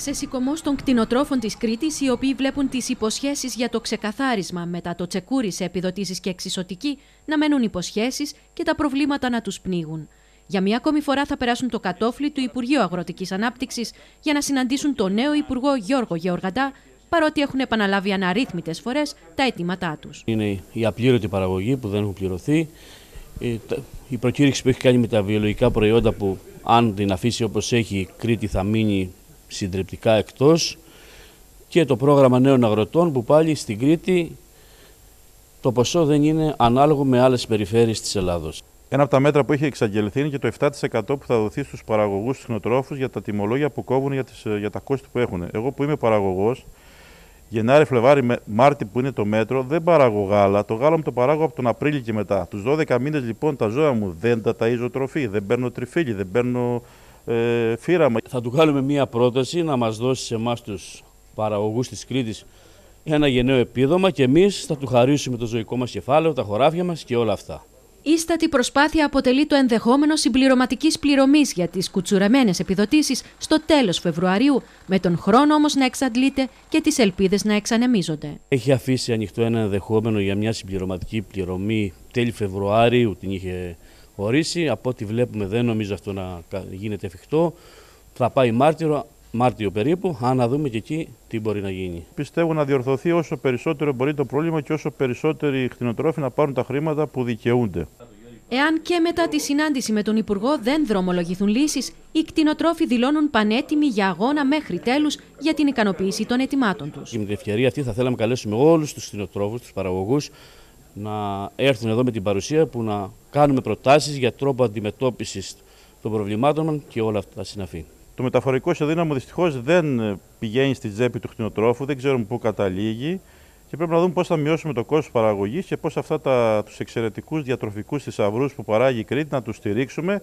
Ξεσηκωμός των κτηνοτρόφων της Κρήτης, οι οποίοι βλέπουν τις υποσχέσεις για το ξεκαθάρισμα μετά το τσεκούρι σε επιδοτήσεις και εξισωτική να μένουν υποσχέσεις και τα προβλήματα να τους πνίγουν. Για μία ακόμη φορά θα περάσουν το κατόφλι του Υπουργείου Αγροτικής Ανάπτυξης για να συναντήσουν τον νέο Υπουργό Γιώργο Γεωργαντά, παρότι έχουν επαναλάβει αναρρύθμιτες φορές τα αιτήματά τους. Είναι η απλήρωτη παραγωγή που δεν έχουν πληρωθεί. Ε, η προκήρυξη που έχει κάνει με τα βιολογικά προϊόντα που αν την αφήσει όπως έχει η Κρήτη θα μείνει συντριπτικά εκτός και το πρόγραμμα νέων αγροτών που πάλι στην Κρήτη το ποσό δεν είναι ανάλογο με άλλες περιφέρειες της Ελλάδος. Ένα από τα μέτρα που έχει εξαγγελθεί είναι και το 7% που θα δοθεί στους παραγωγούς χνοτρόφους για τα τιμολόγια που κόβουν για, τις, για τα κόστη που έχουν. Εγώ που είμαι παραγωγός, Γενάρη, Φλεβάρι, Μάρτι που είναι το μέτρο, δεν παράγω γάλα. Το γάλα μου το παράγω από τον Απρίλιο και μετά. Τους 12 μήνες λοιπόν τα ζώα μου δεν τα ταΐζω τροφή, δεν παίρνω τριφύλι, δεν παίρνω ε, φύραμα. Θα του κάνουμε μία πρόταση να μας δώσει σε εμάς τους παραγωγούς της Κρήτης ένα γενναίο επίδομα και εμείς θα του χαρίσουμε το ζωικό μας κεφάλαιο, τα χωράφια μας και όλα αυτά. Ίστατη προσπάθεια αποτελεί το ενδεχόμενο συμπληρωματικής πληρωμής για τις κουτσουρεμένες επιδοτήσεις στο τέλος Φεβρουαρίου, με τον χρόνο όμως να εξαντλείται και τις ελπίδες να εξανεμίζονται. Έχει αφήσει ανοιχτό ένα ενδεχόμενο για μια συμπληρωματική πληρωμή τέλη Φεβρουαρίου, την είχε ορίσει. Από ό,τι βλέπουμε, δεν νομίζω αυτό να γίνεται εφικτό. Θα πάει Μάρτιο, Μάρτιο περίπου, αν να δούμε και εκεί τι μπορεί να γίνει. Πιστεύω να διορθωθεί όσο περισσότερο μπορεί το πρόβλημα και όσο περισσότεροι κτηνοτρόφοι να πάρουν τα χρήματα που δικαιούνται. Εάν και μετά τη συνάντηση με τον Υπουργό δεν δρομολογηθούν λύσεις, οι κτηνοτρόφοι δηλώνουν πανέτοιμοι για αγώνα μέχρι τέλους για την ικανοποίηση των ετοιμάτων τους. Και με την ευκαιρία αυτή θα θέλαμε να καλέσουμε όλους τους κτηνοτρόφους, τους παραγωγούς, να έρθουν εδώ με την παρουσία που να κάνουμε προτάσεις για τρόπο αντιμετώπισης των προβλημάτων και όλα αυτά τα συναφή. Το μεταφορικό ισοδύναμο δυστυχώς δεν πηγαίνει στη τσέπη του κτηνοτρόφου, δεν ξέρουμε πού καταλήγει και πρέπει να δούμε πώς θα μειώσουμε το κόστος παραγωγής και πώς αυτά τους εξαιρετικούς διατροφικούς θησαυρούς που παράγει η Κρήτη να τους στηρίξουμε.